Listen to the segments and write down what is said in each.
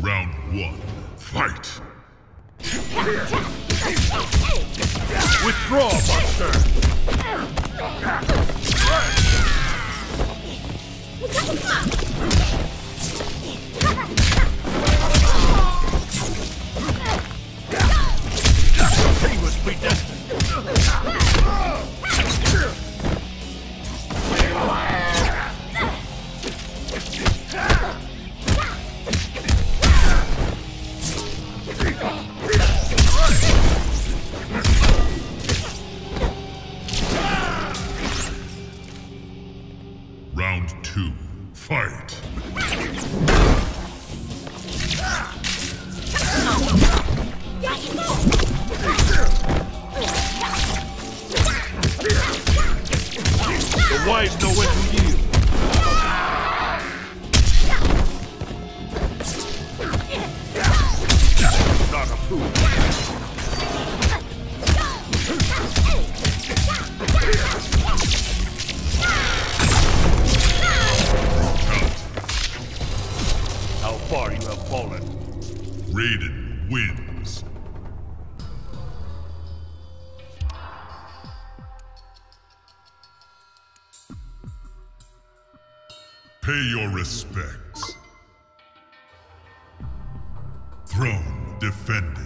Round one, fight! Withdraw, Buster! He was predestined. Two, fight! Pay your respects. Throne defended.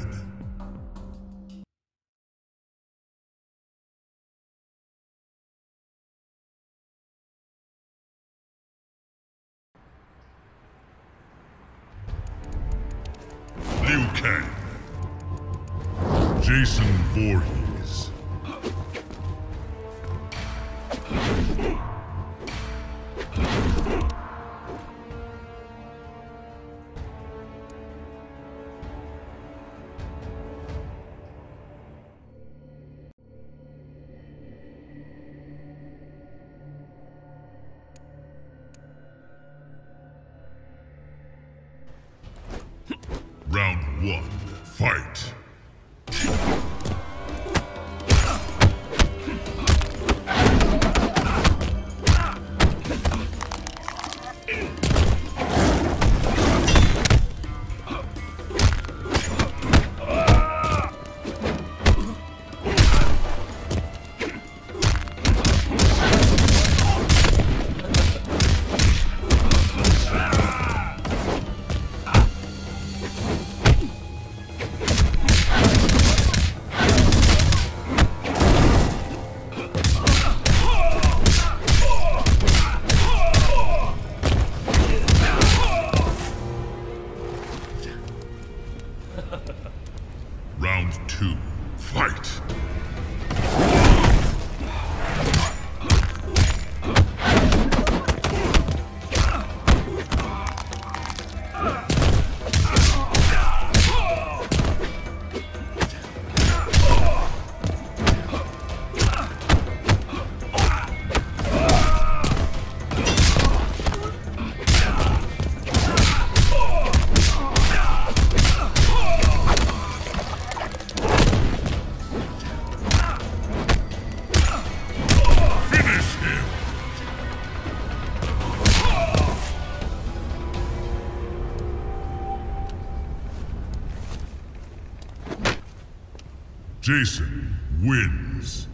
Jason wins.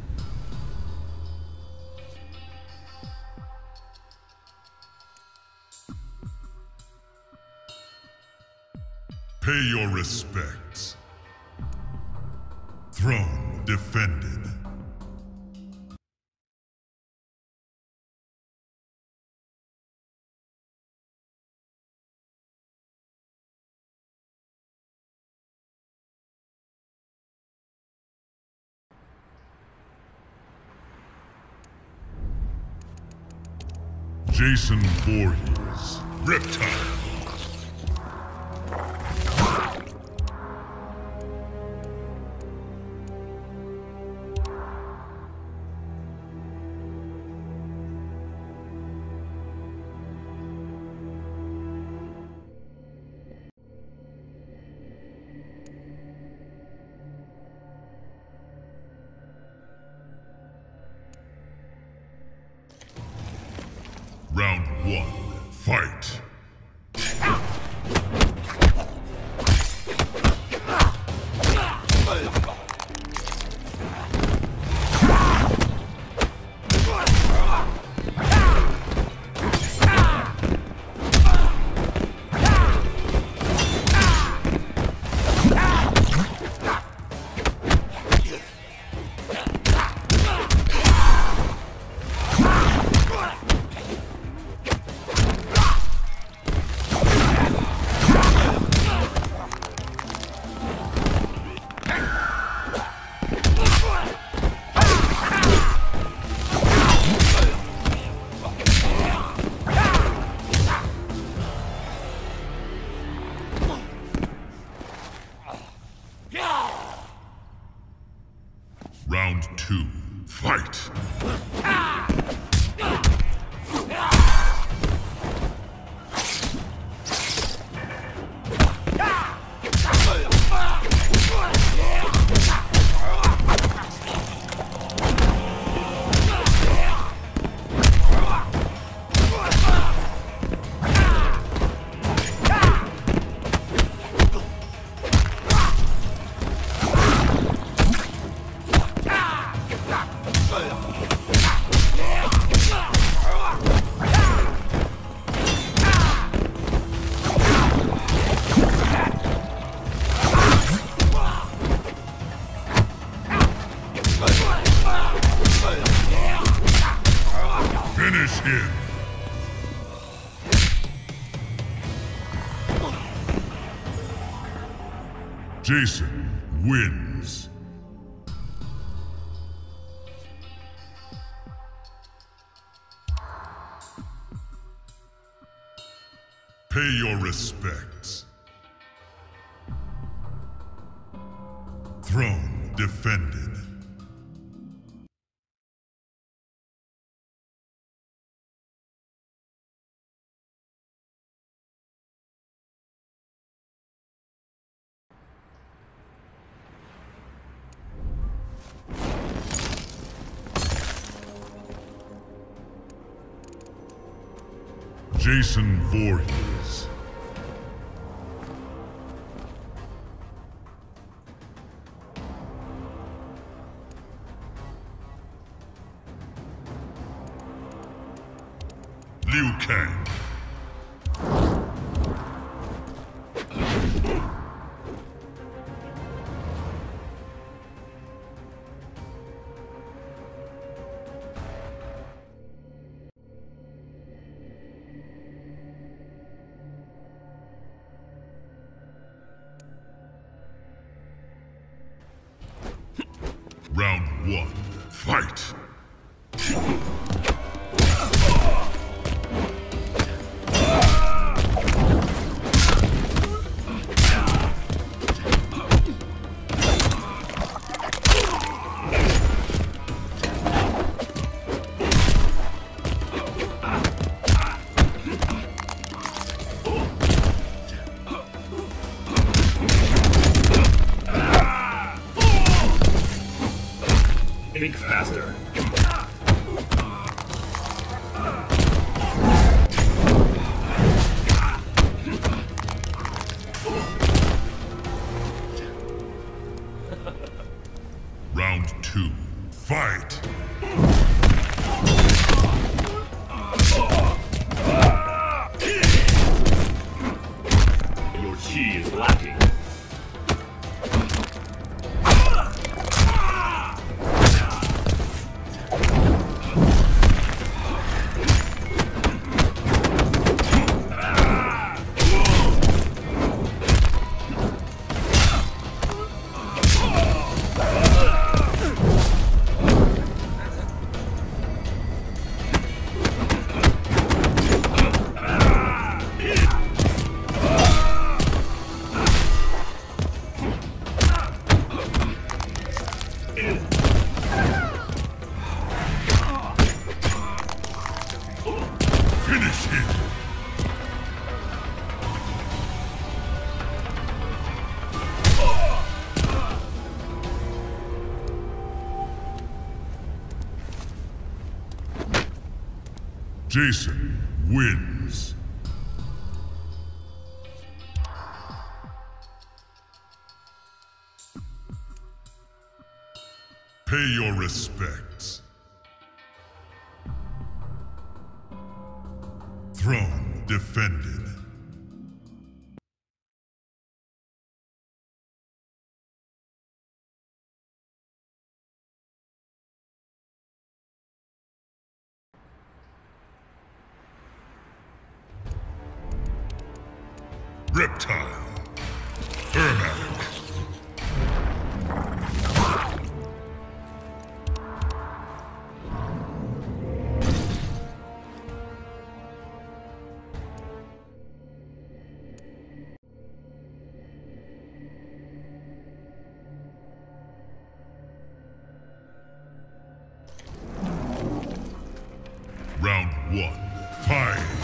Pay your respects. Jason Voorhees, Reptile. Jason wins. Pay your respects. Jason Voorhees. One, fight! Jason wins. Pay your respects. Throne defended. Round one. Fight!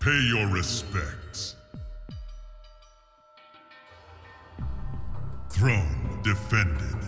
Pay your respects. Throne defended.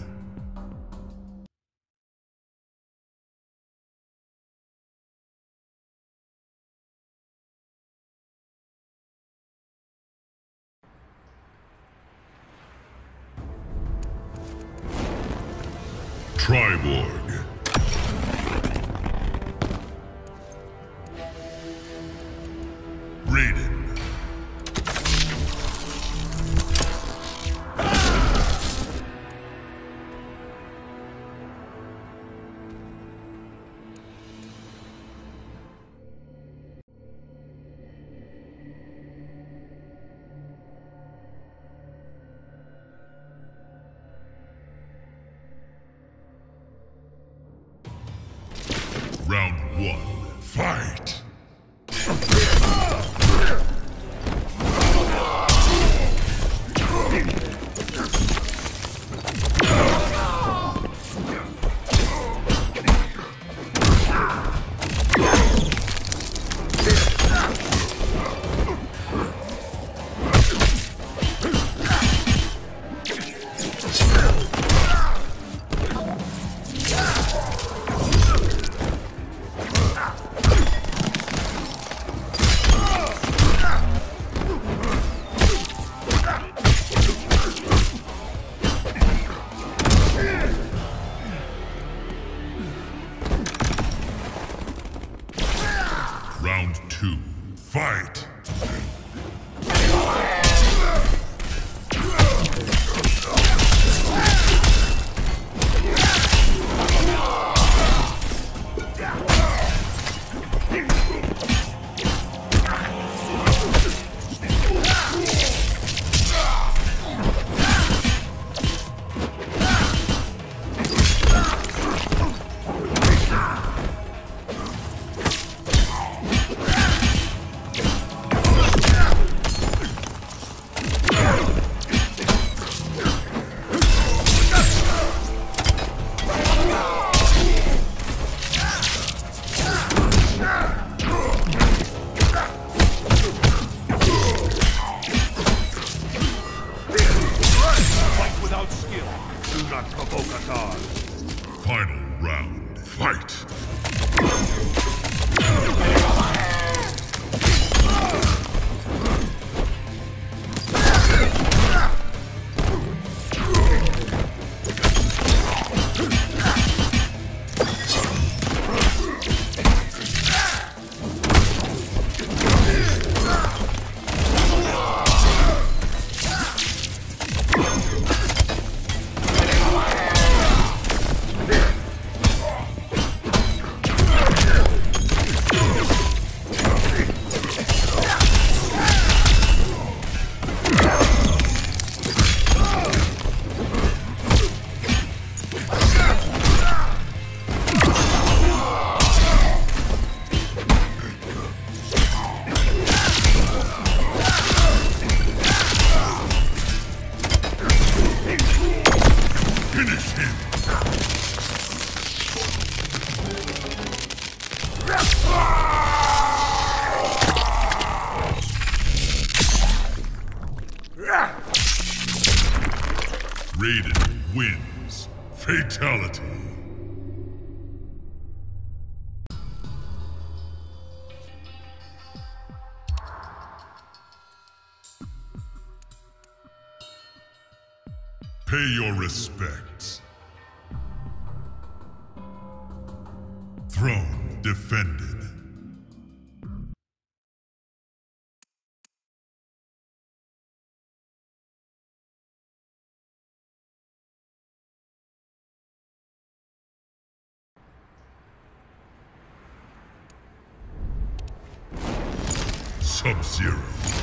One. Fight! Raiden wins. Fatality. Pay your respects. Defended. Sub-Zero.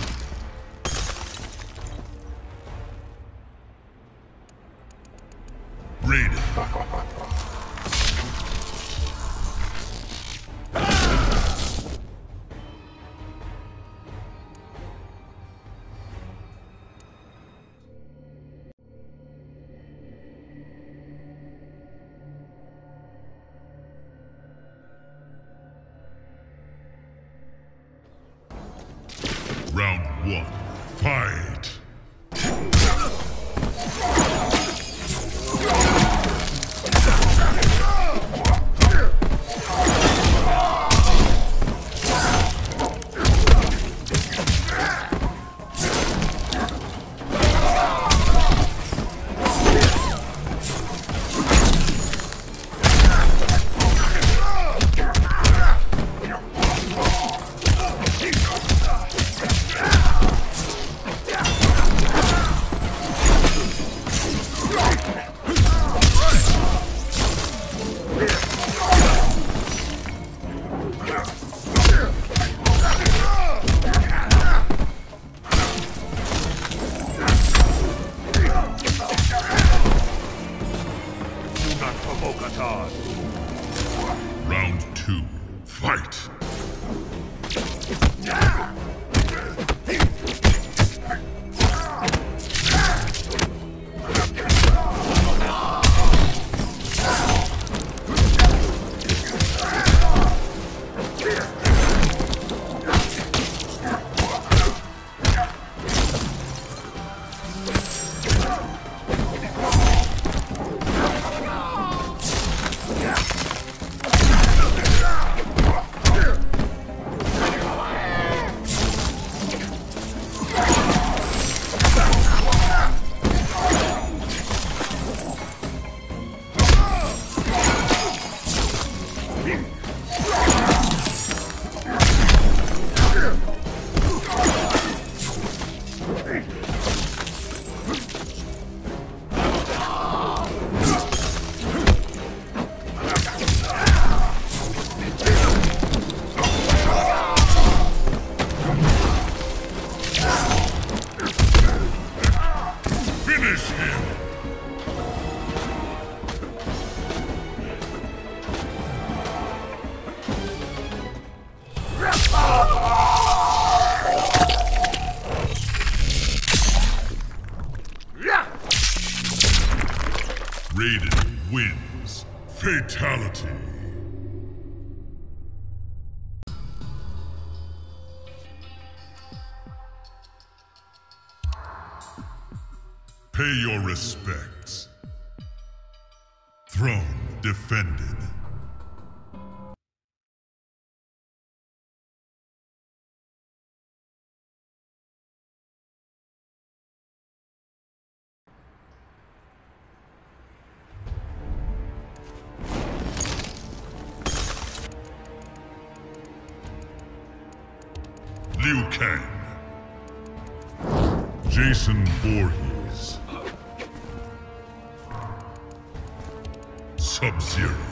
Round one. Fight! Fatality. Pay your respects. Throne defended. Liu Kang. Jason Voorhees. Sub-Zero.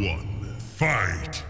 One. Fight!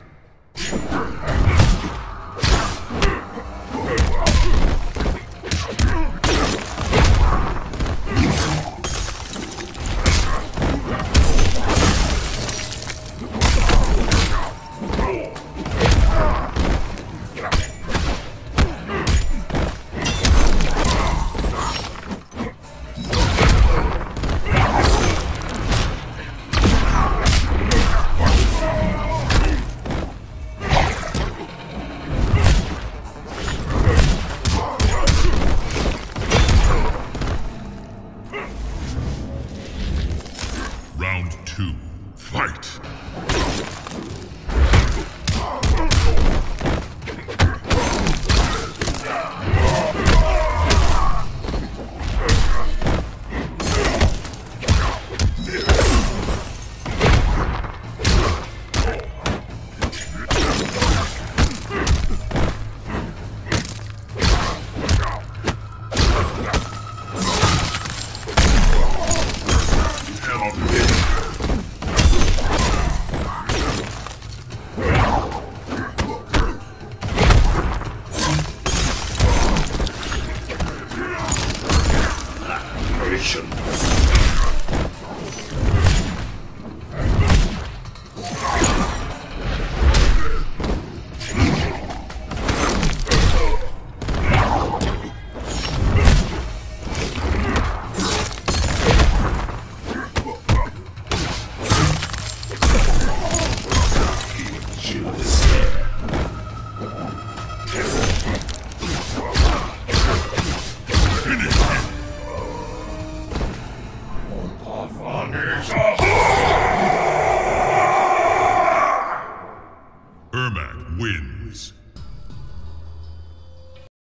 two, fight! generation.